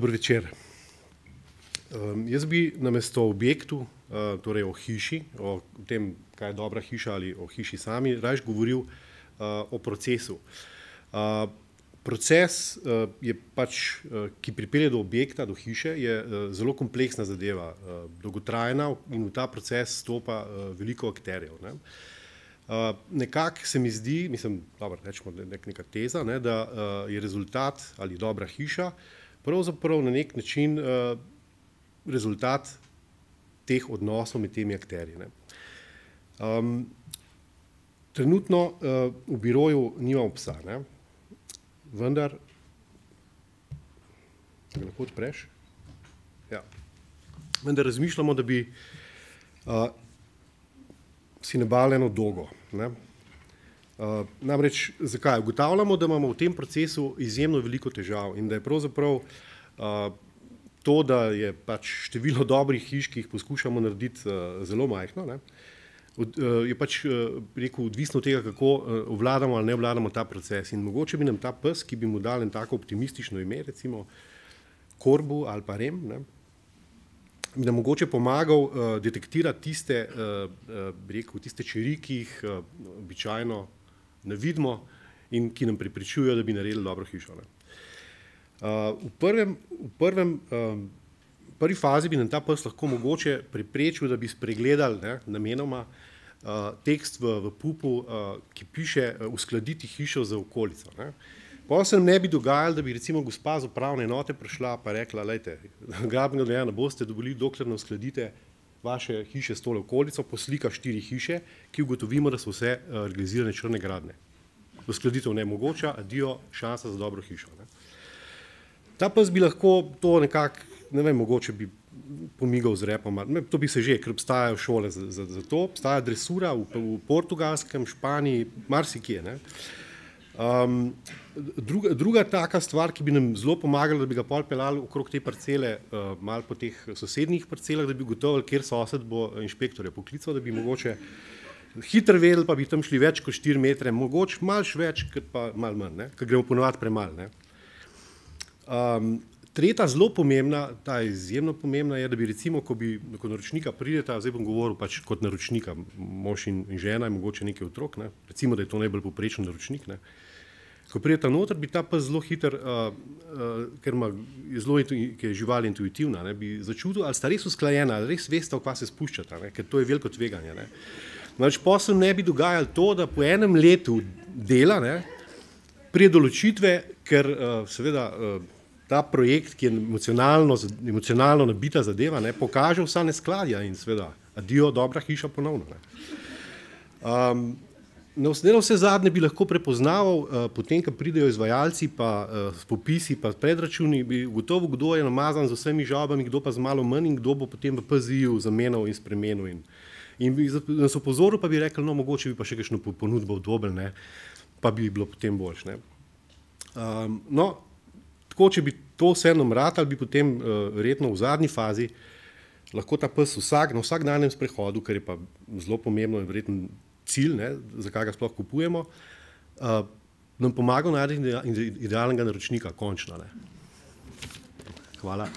Dobro večer. Um, jaz bi na mesto objektu, uh, torej o hiši, o tem, kaj je dobra hiša ali o hiši sami, raje govoril uh, o procesu. Uh, proces uh, je pač, uh, ki pripelje do objekta, do hiše, je uh, zelo kompleksna zadeva, uh, dolgotrajna in v ta proces stopa uh, veliko akterjev. Ne? Uh, Nekako se mi zdi, mislim, dobro, rečemo, nek, neka teza, ne, da uh, je rezultat ali dobra hiša uh, pravzaprav na nek način uh, rezultat teh odnosov med temi akterji. Um, trenutno uh, v biroju nimamo psa, ne? vendar, da ga lahko odpreš, ja. vendar razmišljamo, da bi uh, si nabali eno dogo. Ne? Uh, namreč, zakaj? Ugotavljamo, da imamo v tem procesu izjemno veliko težav in da je pravzaprav uh, to, da je pač število dobrih hiš, ki jih poskušamo narediti, uh, zelo majhno, ne? Je pač rekel, odvisno od tega, kako uh, vladamo ali ne vladamo ta proces. In mogoče bi nam ta pes, ki bi mu dal en tako optimistično ime, recimo Korbu ali pa Rem, ne? bi nam mogoče pomagal uh, detektirati tiste, uh, uh, rekel, tiste čeri, ki jih uh, običajno ne vidimo in ki nam pripričujejo, da bi naredili dobro hišo. Uh, v prvem, v prvem, um, prvi fazi bi nam ta pes lahko mogoče priprečil, da bi spregledali ne, namenoma uh, tekst v, v pupu, uh, ki piše uh, uskladiti hišo za okolico. Ne. Pa se nam ne bi dogajalo, da bi recimo gospa z upravne enote prišla pa rekla, lejte, gradbenega dovoljenja ne boste dobili, dokler ne uskladite vaše hiše s tole okolico, poslika štiri hiše, ki ugotovimo, da so vse uh, realizirane črne gradne. Uskladitev ne mogoča, adijo, šansa za dobro hišo. Ne. Ta pes bi lahko to nekako, ne vem, mogoče bi pomigal z repom, ne, to bi se že, ker obstajajo šole za, za, za to, obstaja dresura v, v portugalskem, Španiji, marsikje. Ne. Um, druga, druga taka stvar, ki bi nam zelo pomagala, da bi ga pol pelali okrog te parcele, uh, malo po teh sosednjih parcelah, da bi gotovili, kjer sosed bo inšpektorja poklical, da bi mogoče hitro vedeli, pa bi tam šli več kot 4 metre, mogoče malš več, kot pa mal manj, ker gremo ponovati premal. Um, tretja zelo pomembna, ta je izjemno pomembna, je, da bi recimo, ko bi ko naročnika prideta, zdaj bom govoril pač kot naročnika, mož in, in žena in mogoče nekaj otrok, ne? recimo, da je to najbolj poprečen naročnik, ne? Ko prijeta noter, bi ta pes zelo hiter, uh, uh, ker ima zelo, je žival intuitivna, ne, bi začutil, ali sta res usklajena, ali res veste, v kva se spuščata, ne, ker to je veliko tveganje. Ne. Znači, posel ne bi dogajal to, da po enem letu dela ne, prije določitve, ker uh, seveda uh, ta projekt, ki je emocionalno, emocionalno nabita zadeva, ne, pokaže vsa neskladja in seveda, adijo, dobra hiša ponovno. Ne. Na vse zadnje bi lahko prepoznaval, uh, potem, ko pridejo izvajalci, pa uh, popisi, pa predračuni, bi gotovo, kdo je namazan z vsemi žabami, kdo pa z malo manj in kdo bo potem v PZI-ju zamenjal in spremenil. In, in bi nas opozoril, pa bi rekel, no, mogoče bi pa še kakšno ponudbo odobel, ne, pa bi bilo potem boljš. Um, no, tako, če bi to vseeno mratal, bi potem uh, verjetno v zadnji fazi lahko ta pes vsak, na vsakdanjem sprehodu, kar je pa zelo pomembno in verjetno cilj, ne, zakaj ga sploh kupujemo, uh, nam pomaga najti idealnega naročnika, končno. Ne. Hvala.